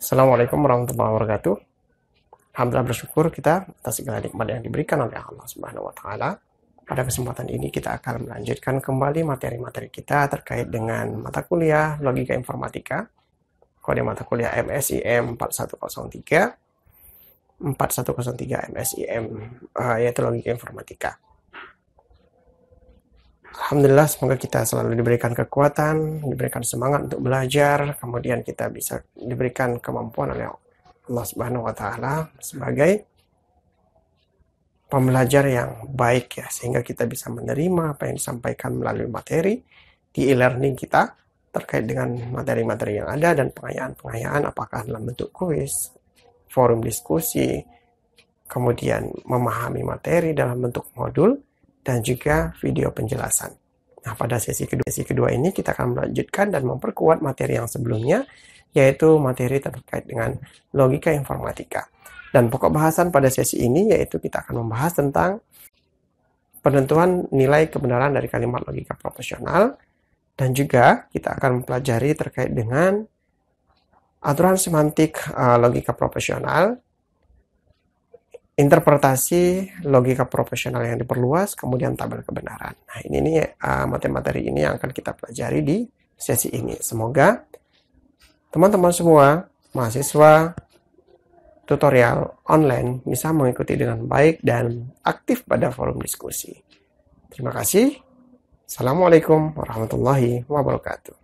Assalamualaikum warahmatullahi wabarakatuh. Alhamdulillah bersyukur kita atas segala nikmat yang diberikan oleh Allah Subhanahu wa taala. Pada kesempatan ini kita akan melanjutkan kembali materi-materi kita terkait dengan mata kuliah Logika Informatika. Kode mata kuliah MSIM 4103 4103 MSIM yaitu Logika Informatika. Alhamdulillah semoga kita selalu diberikan kekuatan, diberikan semangat untuk belajar, kemudian kita bisa diberikan kemampuan oleh Allah Subhanahu wa taala sebagai pembelajar yang baik ya sehingga kita bisa menerima apa yang disampaikan melalui materi di e-learning kita terkait dengan materi-materi yang ada dan pengayaan-pengayaan apakah dalam bentuk kuis, forum diskusi, kemudian memahami materi dalam bentuk modul dan juga video penjelasan. Nah, pada sesi kedua, sesi kedua ini kita akan melanjutkan dan memperkuat materi yang sebelumnya, yaitu materi terkait dengan logika informatika. Dan pokok bahasan pada sesi ini yaitu kita akan membahas tentang penentuan nilai kebenaran dari kalimat logika proporsional dan juga kita akan mempelajari terkait dengan aturan semantik uh, logika proporsional interpretasi logika profesional yang diperluas, kemudian tabel kebenaran. Nah, ini nih uh, materi-materi ini yang akan kita pelajari di sesi ini. Semoga teman-teman semua, mahasiswa tutorial online bisa mengikuti dengan baik dan aktif pada forum diskusi. Terima kasih. Assalamualaikum warahmatullahi wabarakatuh.